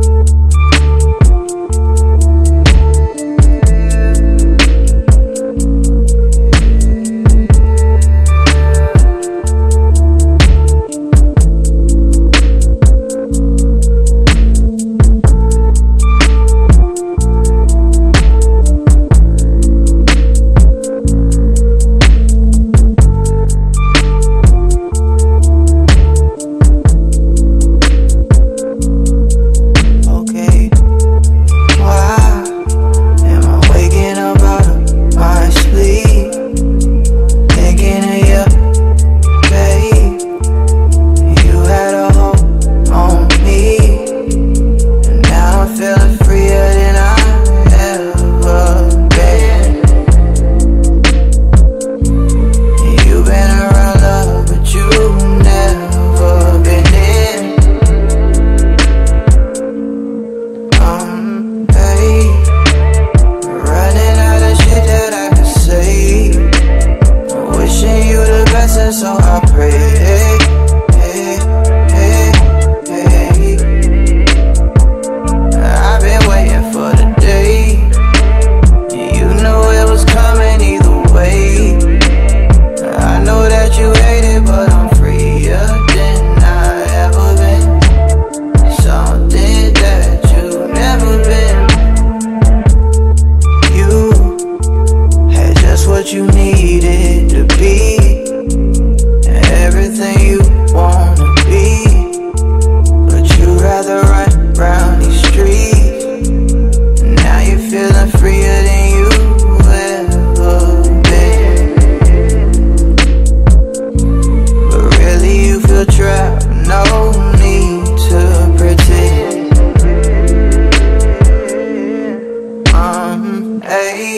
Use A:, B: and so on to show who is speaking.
A: you feel I'm freer than you ever been. But really you feel trapped, no need to pretend. I'm a